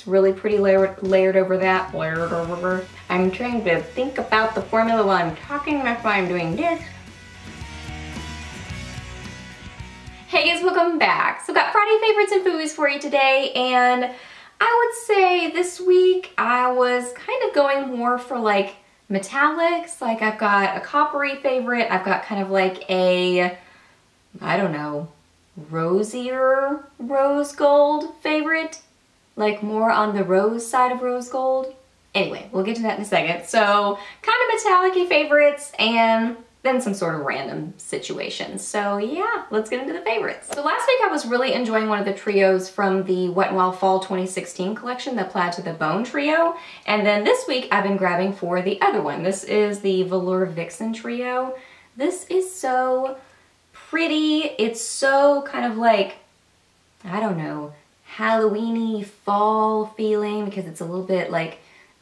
It's really pretty layered, layered over that. Layered over. I'm trying to think about the formula while I'm talking. That's why I'm doing this. Hey guys, welcome back. So got Friday favorites and fooeys for you today and I would say this week I was kind of going more for like metallics. Like I've got a coppery favorite. I've got kind of like a, I don't know, rosier rose gold favorite like more on the rose side of rose gold. Anyway, we'll get to that in a second. So kind of metallic favorites and then some sort of random situations. So yeah, let's get into the favorites. So last week I was really enjoying one of the trios from the Wet n Wild Fall 2016 collection, the Plaid to the Bone trio. And then this week I've been grabbing for the other one. This is the Velour Vixen trio. This is so pretty. It's so kind of like, I don't know, Halloweeny fall feeling because it's a little bit like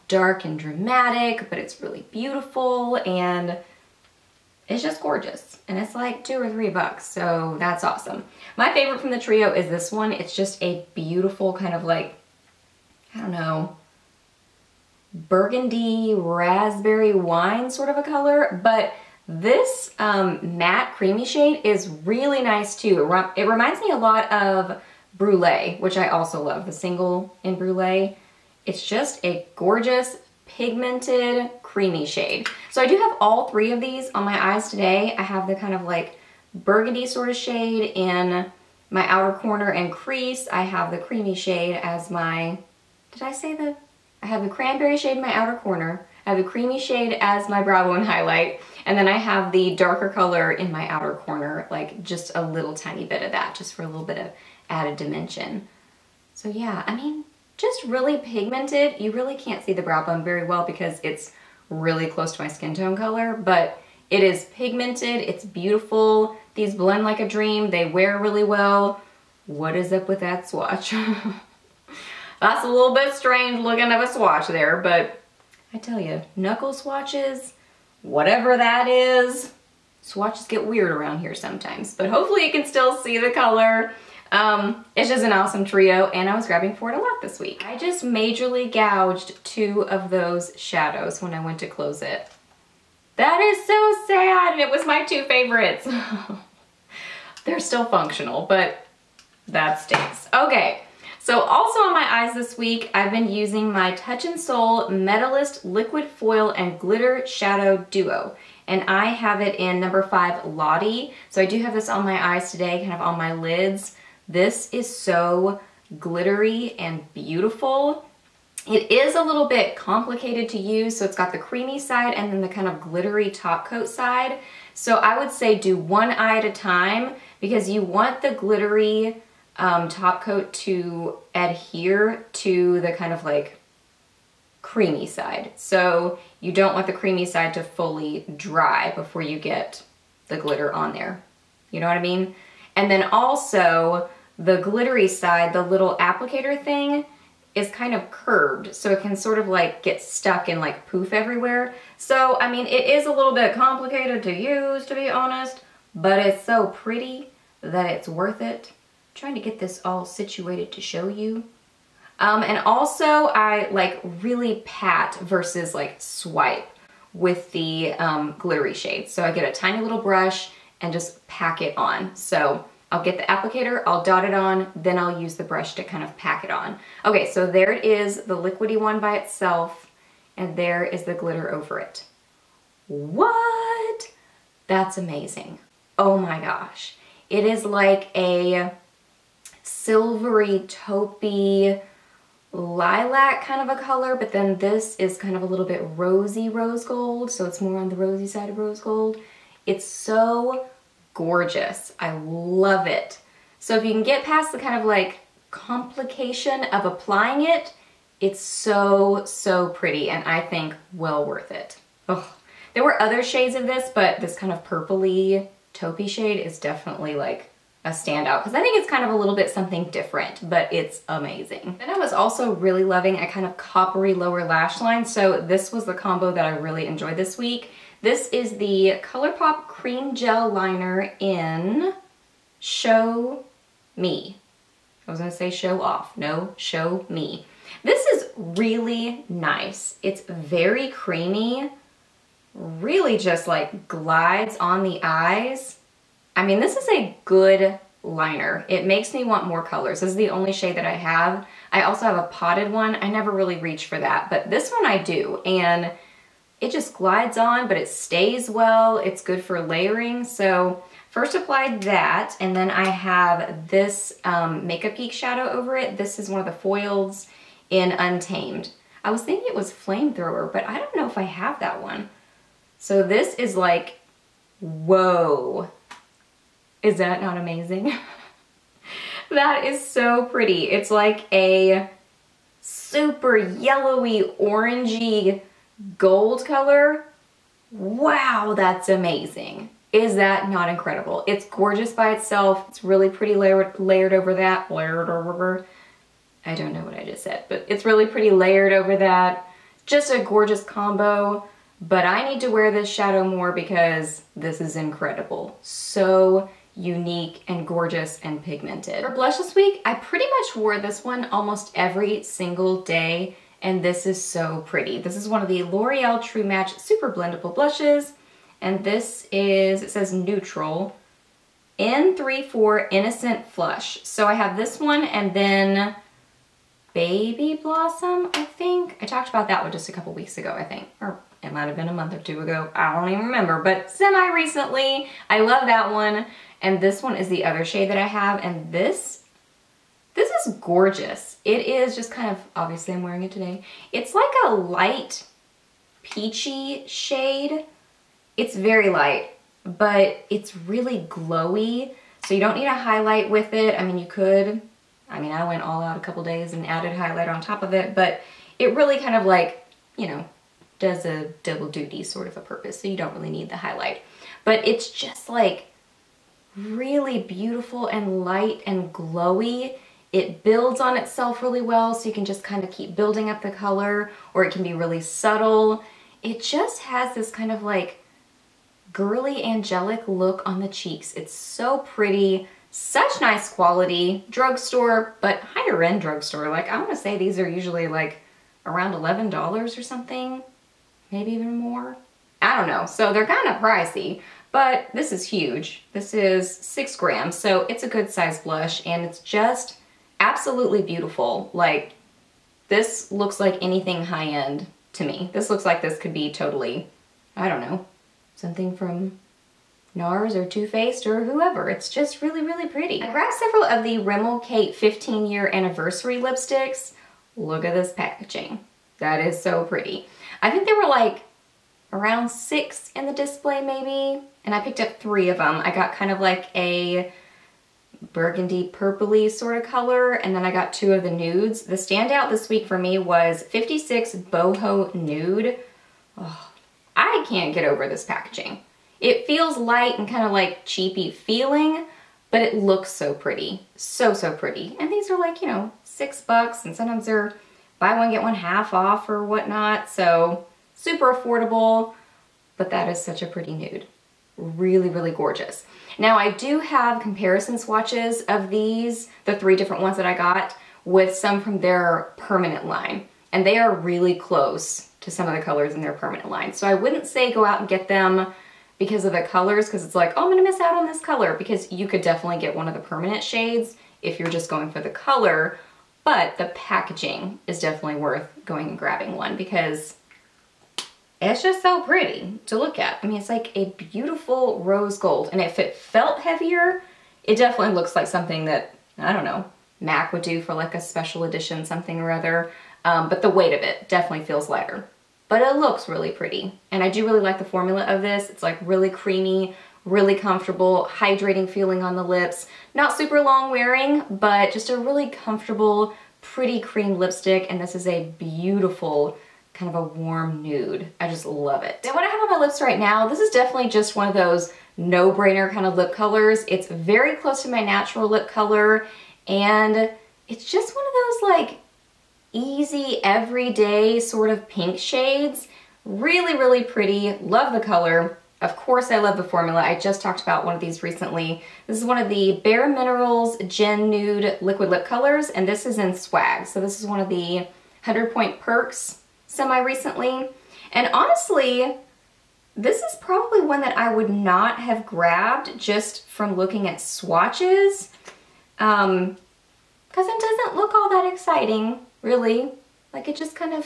dark and dramatic, but it's really beautiful and it's just gorgeous. And it's like two or three bucks, so that's awesome. My favorite from the trio is this one. It's just a beautiful kind of like, I don't know, burgundy raspberry wine sort of a color, but this um, matte creamy shade is really nice too. It, it reminds me a lot of Brulee, which I also love, the single in Brulee. It's just a gorgeous pigmented creamy shade. So I do have all three of these on my eyes today. I have the kind of like burgundy sort of shade in my outer corner and crease. I have the creamy shade as my, did I say the, I have the cranberry shade in my outer corner. I have the creamy shade as my brow bone highlight. And then I have the darker color in my outer corner, like just a little tiny bit of that, just for a little bit of added dimension. So yeah, I mean, just really pigmented. You really can't see the brow bone very well because it's really close to my skin tone color, but it is pigmented, it's beautiful. These blend like a dream, they wear really well. What is up with that swatch? That's a little bit strange looking of a swatch there, but I tell you, knuckle swatches, whatever that is, swatches get weird around here sometimes, but hopefully you can still see the color. Um, it's just an awesome trio and I was grabbing for it a lot this week. I just majorly gouged two of those shadows when I went to close it. That is so sad and it was my two favorites. They're still functional, but that stinks. Okay, so also on my eyes this week, I've been using my Touch N Sol Metallist Liquid Foil and Glitter Shadow Duo. And I have it in number five, Lottie. So I do have this on my eyes today, kind of on my lids. This is so glittery and beautiful. It is a little bit complicated to use, so it's got the creamy side and then the kind of glittery top coat side. So I would say do one eye at a time because you want the glittery um, top coat to adhere to the kind of like creamy side. So you don't want the creamy side to fully dry before you get the glitter on there. You know what I mean? And then also the glittery side, the little applicator thing, is kind of curved, so it can sort of like get stuck and like poof everywhere. So, I mean, it is a little bit complicated to use, to be honest, but it's so pretty that it's worth it. I'm trying to get this all situated to show you. Um, and also, I like really pat versus like swipe with the um, glittery shades. So I get a tiny little brush and just pack it on. So I'll get the applicator, I'll dot it on, then I'll use the brush to kind of pack it on. Okay, so there it is, the liquidy one by itself, and there is the glitter over it. What? That's amazing. Oh my gosh. It is like a silvery taupey lilac kind of a color, but then this is kind of a little bit rosy rose gold, so it's more on the rosy side of rose gold. It's so gorgeous. I love it. So if you can get past the kind of like complication of applying it, it's so, so pretty and I think well worth it. Ugh. There were other shades of this, but this kind of purpley taupey shade is definitely like a standout because I think it's kind of a little bit something different, but it's amazing. Then I was also really loving a kind of coppery lower lash line. So this was the combo that I really enjoyed this week. This is the ColourPop Cream Gel Liner in Show Me. I was gonna say show off. No, show me. This is really nice. It's very creamy, really just like glides on the eyes. I mean, this is a good liner. It makes me want more colors. This is the only shade that I have. I also have a potted one. I never really reach for that, but this one I do. And it just glides on, but it stays well. It's good for layering. So first applied that, and then I have this um, Makeup Geek shadow over it. This is one of the foils in Untamed. I was thinking it was Flamethrower, but I don't know if I have that one. So this is like, whoa. Is that not amazing? that is so pretty. It's like a super yellowy, orangey gold color. Wow, that's amazing. Is that not incredible? It's gorgeous by itself. It's really pretty layered, layered over that. Layered over. I don't know what I just said, but it's really pretty layered over that. Just a gorgeous combo. But I need to wear this shadow more because this is incredible. So unique and gorgeous and pigmented. For blush this week, I pretty much wore this one almost every single day and this is so pretty. This is one of the L'Oreal True Match Super Blendable Blushes, and this is, it says neutral, N34 Innocent Flush. So I have this one and then Baby Blossom, I think. I talked about that one just a couple weeks ago, I think, or it might have been a month or two ago. I don't even remember, but semi-recently. I love that one. And this one is the other shade that I have, and this this is gorgeous. It is just kind of, obviously I'm wearing it today. It's like a light peachy shade. It's very light, but it's really glowy. So you don't need a highlight with it. I mean, you could, I mean, I went all out a couple days and added highlight on top of it, but it really kind of like, you know, does a double duty sort of a purpose. So you don't really need the highlight. But it's just like really beautiful and light and glowy. It builds on itself really well, so you can just kind of keep building up the color, or it can be really subtle. It just has this kind of like girly angelic look on the cheeks. It's so pretty, such nice quality, drugstore, but higher end drugstore. Like I wanna say these are usually like around $11 or something, maybe even more. I don't know, so they're kind of pricey, but this is huge. This is six grams, so it's a good size blush and it's just absolutely beautiful. Like this looks like anything high end to me. This looks like this could be totally, I don't know, something from NARS or Too Faced or whoever. It's just really, really pretty. I grabbed several of the Rimmel Kate 15 year anniversary lipsticks. Look at this packaging. That is so pretty. I think there were like around six in the display maybe, and I picked up three of them. I got kind of like a burgundy purpley sort of color and then I got two of the nudes. The standout this week for me was 56 Boho Nude. Oh, I can't get over this packaging. It feels light and kind of like cheapy feeling, but it looks so pretty. So, so pretty. And these are like, you know, six bucks and sometimes they're buy one, get one half off or whatnot. So super affordable, but that is such a pretty nude. Really, really gorgeous. Now I do have comparison swatches of these, the three different ones that I got, with some from their permanent line. And they are really close to some of the colors in their permanent line. So I wouldn't say go out and get them because of the colors, because it's like, oh, I'm gonna miss out on this color, because you could definitely get one of the permanent shades if you're just going for the color, but the packaging is definitely worth going and grabbing one because it's just so pretty to look at. I mean, it's like a beautiful rose gold. And if it felt heavier, it definitely looks like something that, I don't know, MAC would do for like a special edition, something or other. Um, but the weight of it definitely feels lighter. But it looks really pretty. And I do really like the formula of this. It's like really creamy, really comfortable, hydrating feeling on the lips. Not super long wearing, but just a really comfortable, pretty cream lipstick. And this is a beautiful kind of a warm nude. I just love it. And what I have on my lips right now, this is definitely just one of those no-brainer kind of lip colors. It's very close to my natural lip color and it's just one of those like easy everyday sort of pink shades. Really, really pretty. Love the color. Of course I love the formula. I just talked about one of these recently. This is one of the Bare Minerals Gen Nude Liquid Lip Colors and this is in Swag. So this is one of the 100 Point Perks semi-recently. And honestly, this is probably one that I would not have grabbed just from looking at swatches. Um, because it doesn't look all that exciting, really. Like it just kind of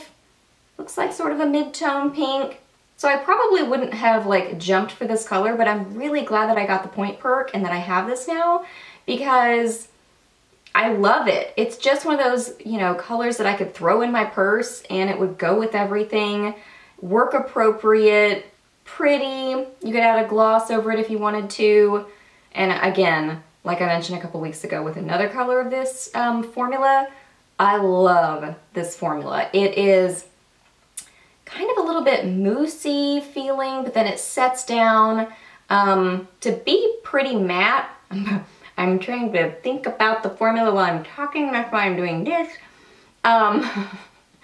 looks like sort of a mid-tone pink. So I probably wouldn't have like jumped for this color, but I'm really glad that I got the point perk and that I have this now because I love it. It's just one of those, you know, colors that I could throw in my purse and it would go with everything. Work appropriate, pretty. You could add a gloss over it if you wanted to. And again, like I mentioned a couple weeks ago with another color of this um, formula, I love this formula. It is kind of a little bit moussey feeling, but then it sets down um, to be pretty matte. I'm trying to think about the formula while I'm talking, that's why I'm doing this. Um,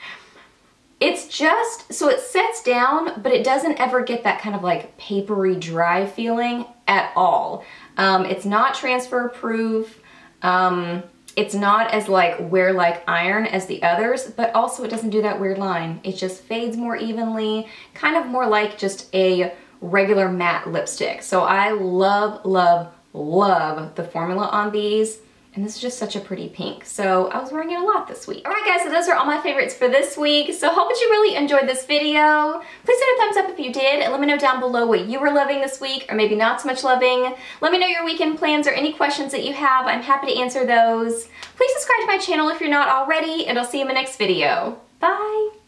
it's just, so it sets down, but it doesn't ever get that kind of like papery dry feeling at all. Um, it's not transfer proof. Um, it's not as like wear like iron as the others, but also it doesn't do that weird line. It just fades more evenly, kind of more like just a regular matte lipstick. So I love, love, love the formula on these. And this is just such a pretty pink. So I was wearing it a lot this week. All right guys, so those are all my favorites for this week. So hope that you really enjoyed this video. Please hit a thumbs up if you did and let me know down below what you were loving this week or maybe not so much loving. Let me know your weekend plans or any questions that you have. I'm happy to answer those. Please subscribe to my channel if you're not already and I'll see you in my next video. Bye!